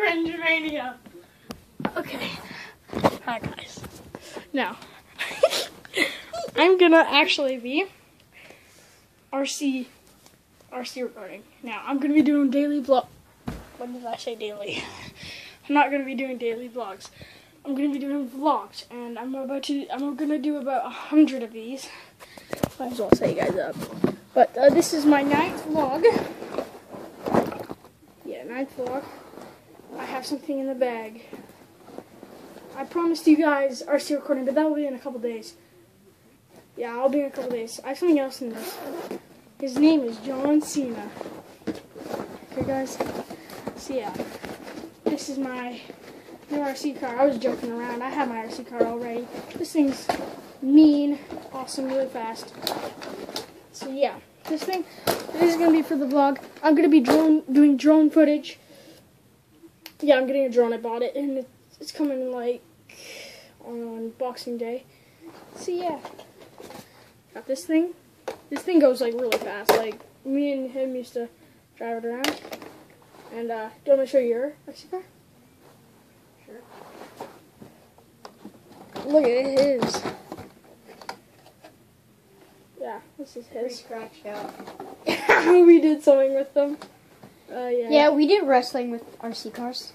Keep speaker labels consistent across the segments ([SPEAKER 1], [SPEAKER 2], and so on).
[SPEAKER 1] Cringe mania. Okay. Hi guys. Now, I'm gonna actually be RC RC recording. Now, I'm gonna be doing daily vlog. When did I say daily? I'm not gonna be doing daily vlogs. I'm gonna be doing vlogs, and I'm about to. I'm gonna do about a hundred of these. Might as well set you guys up. But uh, this is my ninth vlog. Yeah, ninth vlog. I have something in the bag. I promised you guys RC recording, but that will be in a couple days. Yeah, I'll be in a couple days. I have something else in this. His name is John Cena. Okay, guys. So yeah, this is my new RC car. I was joking around. I have my RC car already. This thing's mean, awesome, really fast. So yeah, this thing, this is gonna be for the vlog. I'm gonna be drone doing drone footage. Yeah, I'm getting a drone. I bought it, and it's coming like on Boxing Day. So yeah, got this thing. This thing goes like really fast. Like me and him used to drive it around. And uh, do you want me to show your RC car?
[SPEAKER 2] Sure.
[SPEAKER 1] Look at his. Yeah, this is his.
[SPEAKER 2] scratched out.
[SPEAKER 1] we did something with them. Uh, yeah.
[SPEAKER 2] Yeah, we did wrestling with RC cars.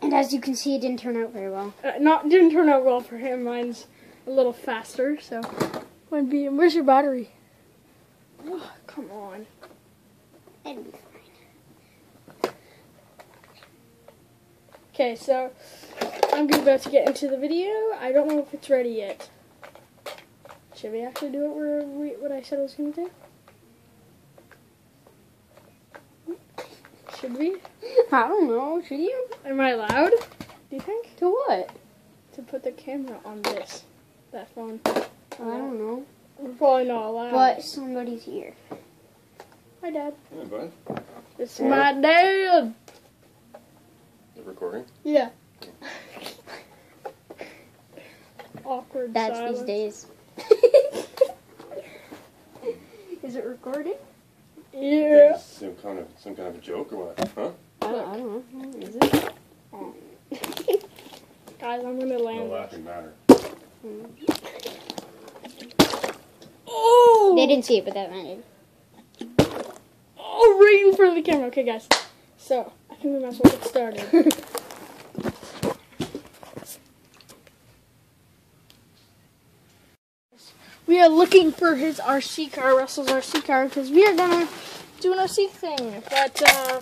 [SPEAKER 2] And as you can see, it didn't turn out very well.
[SPEAKER 1] Uh, not didn't turn out well for him. Mine's a little faster, so might be. Where's your battery? Oh, come on.
[SPEAKER 2] It'd be fine.
[SPEAKER 1] Okay, so I'm about to get into the video. I don't know if it's ready yet. Should we actually do it where we, what I said I was going to do? Should we?
[SPEAKER 2] I don't know. Should you?
[SPEAKER 1] Am I allowed? Do you think?
[SPEAKER 2] To what?
[SPEAKER 1] To put the camera on this, that phone.
[SPEAKER 2] I don't uh, know.
[SPEAKER 1] We're probably not allowed.
[SPEAKER 2] But somebody's here.
[SPEAKER 1] Hi, Dad.
[SPEAKER 3] Hey, bud.
[SPEAKER 1] It's my dad.
[SPEAKER 3] You recording?
[SPEAKER 1] Yeah. Awkward
[SPEAKER 2] That's
[SPEAKER 1] silence.
[SPEAKER 2] these days. Is it recording?
[SPEAKER 1] Yeah.
[SPEAKER 3] Some kind of some kind of a joke or what? Huh?
[SPEAKER 2] I don't, I don't know. Is it?
[SPEAKER 1] Guys, I'm gonna land.
[SPEAKER 3] No
[SPEAKER 1] land.
[SPEAKER 3] laughing matter. Hmm.
[SPEAKER 1] Oh!
[SPEAKER 2] They didn't see it, but that mattered.
[SPEAKER 1] Oh, right in front of the camera. Okay, guys. So, I think we might as well get started. we are looking for his RC car, Russell's RC car, because we are gonna do an RC thing. But, uh,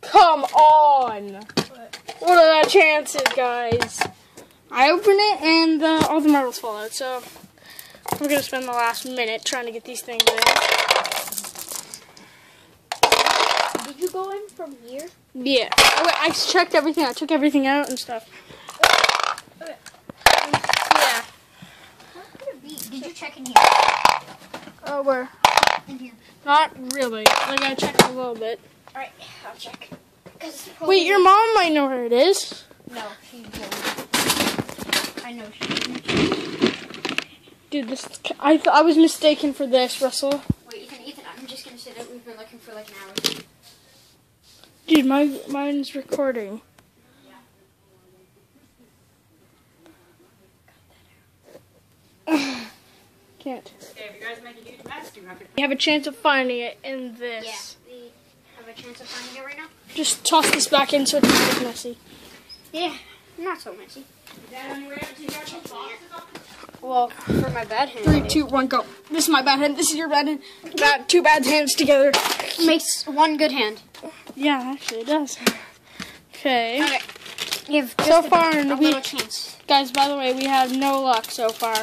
[SPEAKER 1] come on! What are the chances, guys? I open it and uh, all the marbles fall out, so we're gonna spend the last minute trying to get these things in.
[SPEAKER 2] Did you go in from here?
[SPEAKER 1] Yeah. Oh, wait, I checked everything. I took everything out and stuff.
[SPEAKER 2] What it be? Did you check in here?
[SPEAKER 1] Oh, where?
[SPEAKER 2] In here.
[SPEAKER 1] Not really. Like I checked a little bit.
[SPEAKER 2] Alright, I'll check. 'Cause it's
[SPEAKER 1] Wait, your mom might know where it is.
[SPEAKER 2] No, she didn't. I know she didn't.
[SPEAKER 1] Dude, this. I th- I was mistaken for this, Russell.
[SPEAKER 2] Wait, Ethan, Ethan, I'm just gonna say that we've been looking for like an hour.
[SPEAKER 1] Dude, my mine's recording. Can't.
[SPEAKER 4] Okay, if you guys make a huge mess, do not
[SPEAKER 1] You have a chance of finding it in this.
[SPEAKER 2] Yeah, we have a chance of finding it right now.
[SPEAKER 1] Just toss this back in so it's not messy.
[SPEAKER 2] Yeah, not so messy.
[SPEAKER 4] Dad, on your way to your boxes
[SPEAKER 2] Well, for my bad hand.
[SPEAKER 1] Three, two, one, go. This is my bad hand. This is your bad hand. Got two bad hands together.
[SPEAKER 2] Makes one good hand.
[SPEAKER 1] Yeah, actually, it does. Okay.
[SPEAKER 2] Okay. You have
[SPEAKER 1] So
[SPEAKER 2] just a,
[SPEAKER 1] far,
[SPEAKER 2] a
[SPEAKER 1] we
[SPEAKER 2] little chance.
[SPEAKER 1] guys. By the way, we have no luck so far.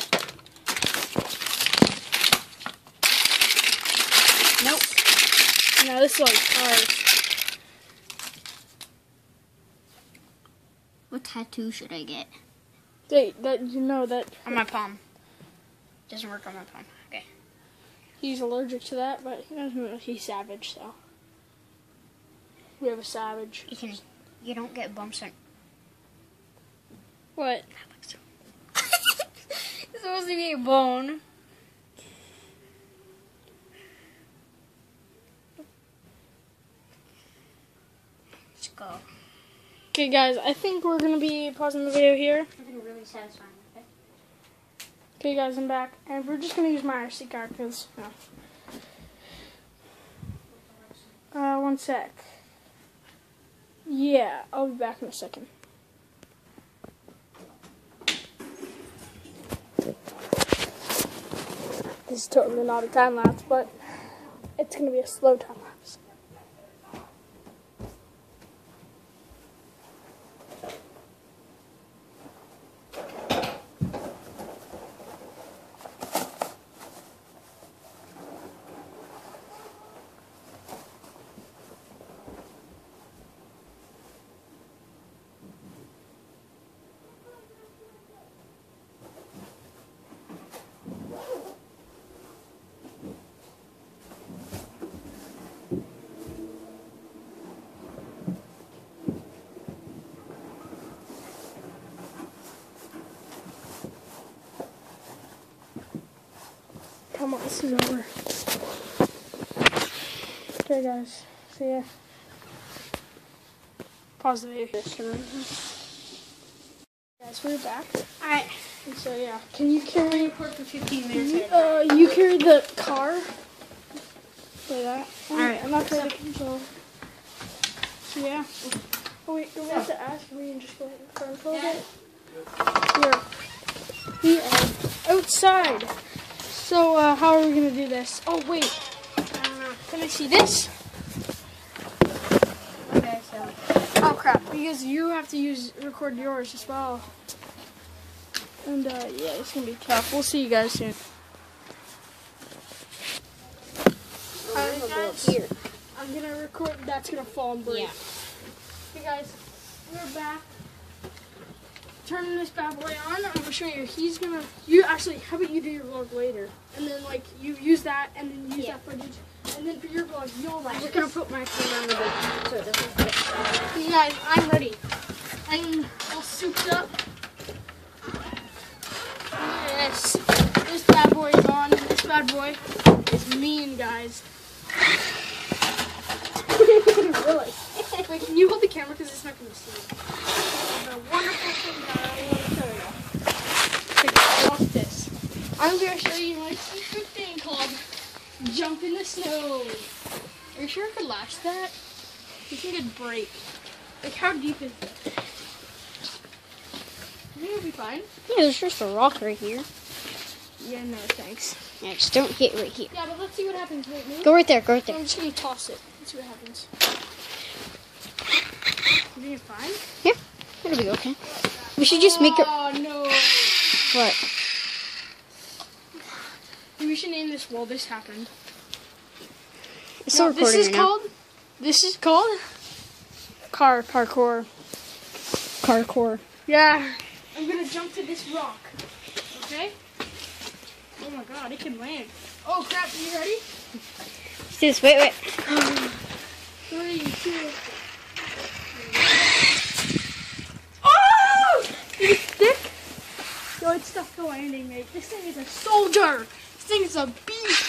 [SPEAKER 1] This is like hard.
[SPEAKER 2] What tattoo should I get?
[SPEAKER 1] Wait, that you know that
[SPEAKER 2] On my palm. Doesn't work on my palm. Okay.
[SPEAKER 1] he's allergic to that, but he doesn't. He's savage, so we have a savage.
[SPEAKER 2] You can. You don't get bumps on.
[SPEAKER 1] What?
[SPEAKER 2] it's supposed to be a bone.
[SPEAKER 1] Okay, guys, I think we're gonna be pausing the video here.
[SPEAKER 2] Something really satisfying. Okay.
[SPEAKER 1] Okay, guys, I'm back, and we're just gonna use my RC card because, you know. Uh, one sec. Yeah, I'll be back in a second. This is totally not a time lapse, but it's gonna be a slow time lapse. Come on, this is over. Okay, guys. See ya. Pause the video. Guys, we're back.
[SPEAKER 2] Alright.
[SPEAKER 1] So yeah, can you carry?
[SPEAKER 2] Record for 15 minutes.
[SPEAKER 1] Uh, you carry the car. Like that.
[SPEAKER 2] Alright.
[SPEAKER 1] I'm not carrying the control. So yeah. Oh wait, do we have to ask? We can just go ahead and control it. Here. We are outside. So uh, how are we gonna do this? Oh wait. Uh, can I see this?
[SPEAKER 2] Okay, so.
[SPEAKER 1] Oh crap! Because you have to use record yours as well. And uh, yeah, it's gonna be tough. We'll see you guys soon. Alright, guys.
[SPEAKER 2] Here.
[SPEAKER 1] I'm gonna record. That's gonna fall and break.
[SPEAKER 2] Yeah.
[SPEAKER 1] Okay, guys, we're back. Turning this bad boy on. I'm gonna show you. He's gonna. You actually. How about you do your vlog later, and then like you use that, and then use
[SPEAKER 2] Yeah.
[SPEAKER 1] that footage, and then for your vlog, you'll like.
[SPEAKER 2] I'm just gonna put my camera on the bed so it doesn't.
[SPEAKER 1] You guys, I'm ready. I'm all souped up. Yes. This bad boy is on. This bad boy is mean, guys. really? Wait, can you hold the camera because it's not to see Wonderful thing that I want to show you. Watch this. I'm going to show you my secret thing called jump in the snow. Are you sure I could last that? You think it'd break. Like, how deep is this? You think it'll be fine?
[SPEAKER 2] Yeah, there's just a rock right here.
[SPEAKER 1] Yeah, no, thanks.
[SPEAKER 2] Yeah, just don't hit right here.
[SPEAKER 1] Yeah, but let's see what happens. Wait, move.
[SPEAKER 2] Go right there, go right there.
[SPEAKER 1] I'm just gonna toss it. Let's see what happens. You think it's fine?
[SPEAKER 2] It'll be okay. We should just make it.
[SPEAKER 1] Oh, no.
[SPEAKER 2] What?
[SPEAKER 1] We should name this while this happened.
[SPEAKER 2] It's still
[SPEAKER 1] No,
[SPEAKER 2] recording
[SPEAKER 1] this is
[SPEAKER 2] right now.
[SPEAKER 1] called. This is called. Car parkour.
[SPEAKER 2] Parkour.
[SPEAKER 1] Yeah. I'm gonna jump to this rock. Okay? Oh my god, it can land. Oh crap, are you ready?
[SPEAKER 2] Let's. Wait, wait.
[SPEAKER 1] Three, two. Oh! Did it stick? Yo, it's stuck the landing, mate. This thing is a soldier. This thing is a beast.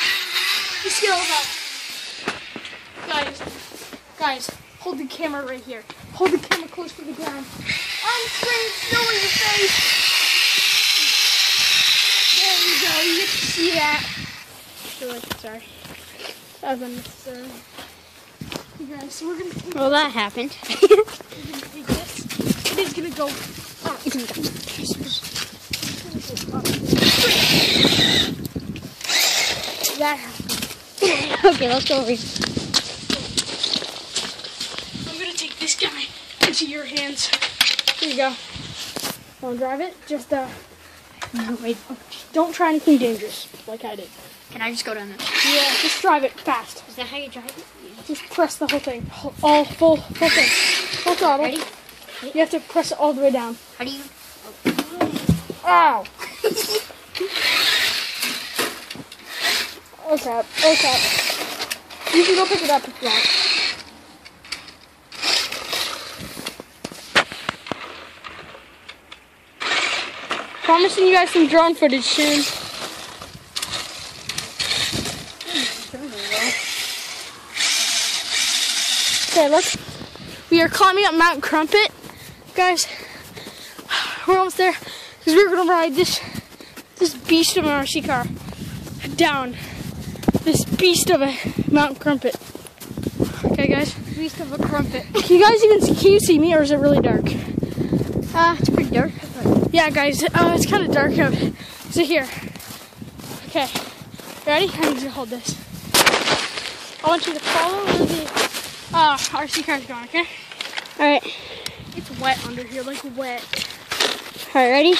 [SPEAKER 1] Just get all that. Guys, guys, hold the camera right here. Hold the camera close to the ground. I'm spraying snow in your face. There you go. You get to see that. Sorry. That was unnecessary. Okay, guys, so we're gonna take
[SPEAKER 2] Well, that happened.
[SPEAKER 1] we're gonna take this. It is gonna go. Oh, that happened.
[SPEAKER 2] okay, let's go over here.
[SPEAKER 1] I'm gonna take this guy into your hands. Here you go. Wanna drive it? Just uh,
[SPEAKER 2] No, wait.
[SPEAKER 1] don't try anything dangerous, like I did.
[SPEAKER 2] Can I just go down there?
[SPEAKER 1] Yeah, just drive it fast.
[SPEAKER 2] Is that how you drive it?
[SPEAKER 1] Just press the whole thing, all full, full thing, full throttle.
[SPEAKER 2] Ready?
[SPEAKER 1] You have to press it all the way down.
[SPEAKER 2] How do you?
[SPEAKER 1] Ow! Oh crap! Oh crap! You can go pick it up if you want. Promising you guys some drone footage soon. Okay, let's. We are climbing up Mount Crumpit. guys. We're almost there because we're gonna ride this this beast of an RC car down this beast of a mountain crumpet. Okay, guys.
[SPEAKER 2] Beast of a crumpet.
[SPEAKER 1] Can you guys even see, can you see me, or is it really dark?
[SPEAKER 2] Uh, it's pretty dark.
[SPEAKER 1] Yeah, guys. Uh, it's kind of dark out. So here. Okay. Ready? I need you to hold this. I want you to follow where the uh, RC car's going. Okay?
[SPEAKER 2] All right.
[SPEAKER 1] It's wet under here, like wet.
[SPEAKER 2] All right, ready?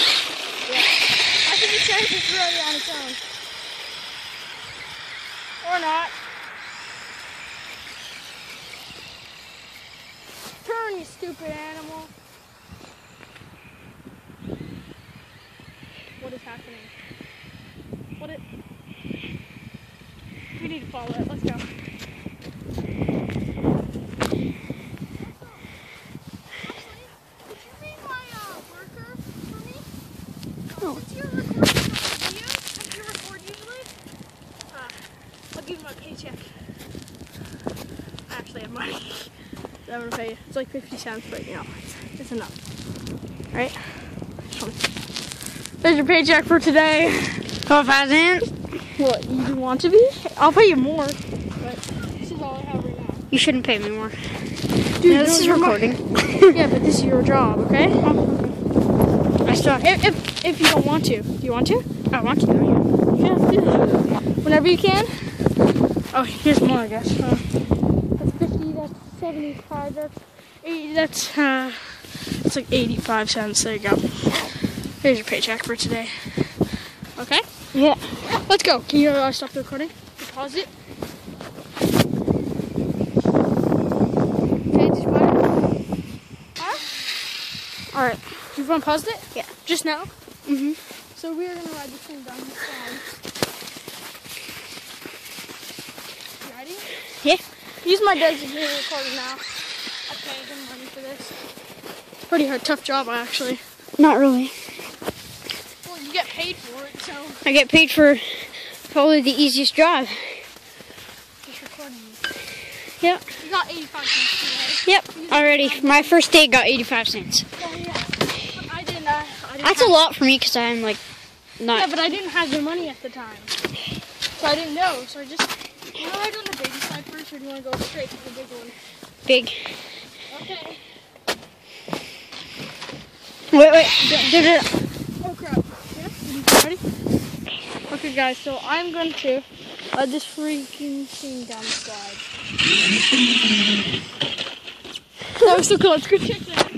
[SPEAKER 1] It it's really on its own. Or not. Turn, you stupid animal. What is happening? What it? We need to follow it. Let's go. Could you read my uh, worker for me?
[SPEAKER 2] Oh.
[SPEAKER 1] What's your recording of videos? How do you record usually? Uh, I'll give you my paycheck. I actually have money. I'm gonna pay you. It's like 50 cents, but you know, it's, it's enough. Right? There's your paycheck for today.
[SPEAKER 2] Twelve thousand.
[SPEAKER 1] What, you want to be? I'll pay you more, but this is all I have right now.
[SPEAKER 2] You shouldn't pay me more.
[SPEAKER 1] Dude,
[SPEAKER 2] no, this is recording.
[SPEAKER 1] yeah, but this is your job, okay?
[SPEAKER 2] I still.
[SPEAKER 1] If, if, if you don't want to. Do you want to?
[SPEAKER 2] I want to. Yeah.
[SPEAKER 1] You have to. Whenever you can. Oh, here's more, I guess. Uh, that's 50, that's 75, that's 80, that's, uh, that's like 85 cents. There you go. Here's your paycheck for today. Okay?
[SPEAKER 2] Yeah.
[SPEAKER 1] Let's go. Can you uh, stop the recording? Pause it. Okay, did you pause it? Huh? Alright. You've unpaused it?
[SPEAKER 2] Yeah.
[SPEAKER 1] Just now?
[SPEAKER 2] Mhm.
[SPEAKER 1] So we are gonna ride this thing down the slide. You ready?
[SPEAKER 2] Yeah.
[SPEAKER 1] Use my designated recorder now. I paid him money for this. It's pretty hard, tough job actually.
[SPEAKER 2] Not really.
[SPEAKER 1] Well, you get paid for it, so
[SPEAKER 2] I get paid for probably the easiest job.
[SPEAKER 1] just recording.
[SPEAKER 2] Yep.
[SPEAKER 1] You got 85 cents today.
[SPEAKER 2] Yep. Already. My first day got 85 cents.
[SPEAKER 1] Oh yeah. I didn't. Uh, I didn't
[SPEAKER 2] That's a lot for me because I'm like not.
[SPEAKER 1] Yeah, but I didn't have the money at the time, so I didn't know. So I just. You to ride on the baby side first, or do you want to go straight to the big one?
[SPEAKER 2] big.
[SPEAKER 1] Okay.
[SPEAKER 2] Wait, wait. d- d- d-
[SPEAKER 1] Oh crap. Yeah? Ready? Okay, guys. So I'm going to ride this freaking thing down the slide. that was so cool. Let's go check that.